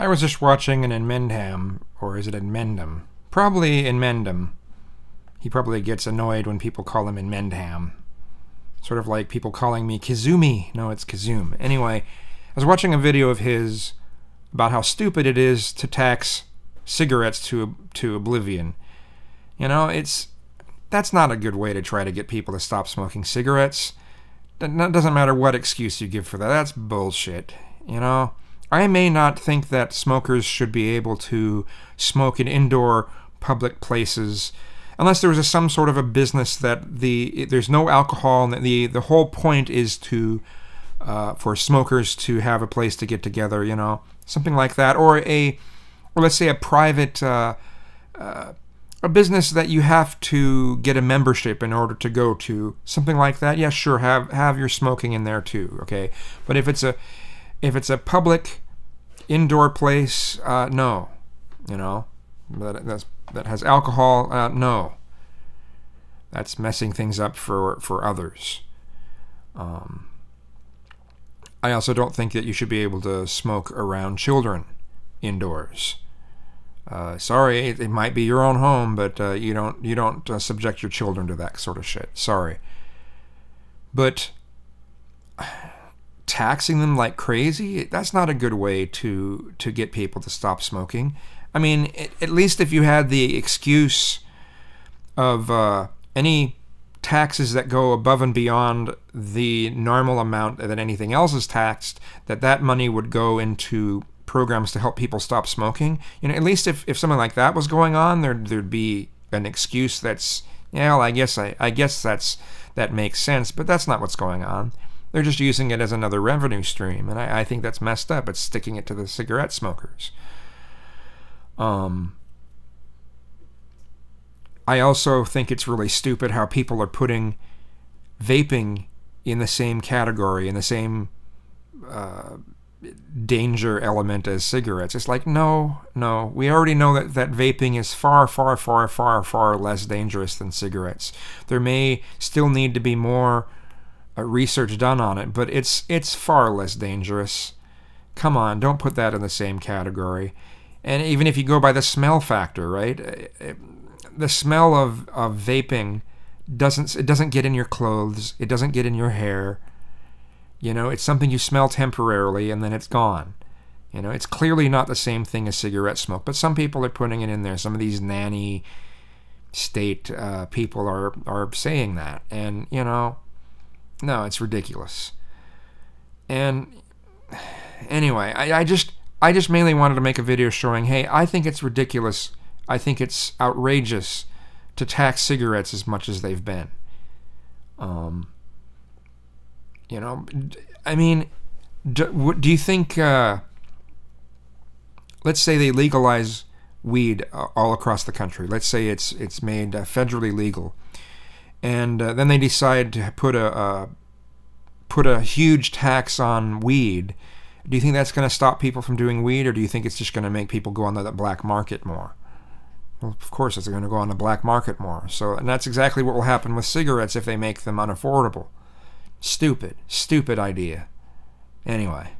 I was just watching an Inmendham, or is it Inmendham? Probably Inmendham. He probably gets annoyed when people call him Inmendham. Sort of like people calling me Kizumi. No, it's Kizzume. Anyway, I was watching a video of his about how stupid it is to tax cigarettes to to oblivion. You know, it's that's not a good way to try to get people to stop smoking cigarettes. It doesn't matter what excuse you give for that. That's bullshit. You know, I may not think that smokers should be able to smoke in indoor public places unless there was a, some sort of a business that the there's no alcohol and the the whole point is to uh, for smokers to have a place to get together, you know, something like that, or a or let's say a private uh, uh, a business that you have to get a membership in order to go to. Something like that. Yeah sure have have your smoking in there too okay? But if it's a if it's a public indoor place uh, no you know? That that has alcohol uh, no. That's messing things up for for others. Um, I also don't think that you should be able to smoke around children indoors. Uh, sorry, it, it, might be your own home, but uh, you don't you don't uh, subject your children to that sort of shit. Sorry, but taxing them like crazy that's not a good way to to get people to stop smoking. I mean, it, at least if you had the excuse of uh, any taxes that go above and beyond the normal amount that anything else is taxed, that that money would go into programs to help people stop smoking. You know, at least if, if something like that was going on, there there'd be an excuse that's yeah, well, I guess I, I guess that's that makes sense, but that's not what's going on. They're just using it as another revenue stream, and I, I think that's messed up. It's sticking it to the cigarette smokers. Um, I also think it's really stupid how people are putting vaping in the same category, in the same uh, danger element as cigarettes. It's like, no, no. We already know that, that vaping is far, far, far, far, far less dangerous than cigarettes. There may still need to be more research done on it, but it's it's far less dangerous. Come on, don't put that in the same category. And even if you go by the smell factor, right? Uh, uh, the smell of, of vaping doesn't it doesn't get in your clothes, it doesn't get in your hair you know, it's something you smell temporarily and then it's gone. You know, it's clearly not the same thing as cigarette smoke, but some people are putting it in there. Some of these nanny state uh, people are are saying that, and you know, no, it's ridiculous. And anyway, I, I just I just mainly wanted to make a video showing, hey, I think it's ridiculous. I think it's outrageous to tax cigarettes as much as they've been. Um, you know, I mean, do, do you think? Uh, let's say they legalize weed uh, all across the country. Let's say it's it's made uh, federally legal, and uh, then they decide to put a, a put a huge tax on weed. Do you think that's going to stop people from doing weed, or do you think it's just going to make people go on the black market more? Well, of course, it's going to go on the black market more. So, and that's exactly what will happen with cigarettes if they make them unaffordable. Stupid, stupid idea. Anyway.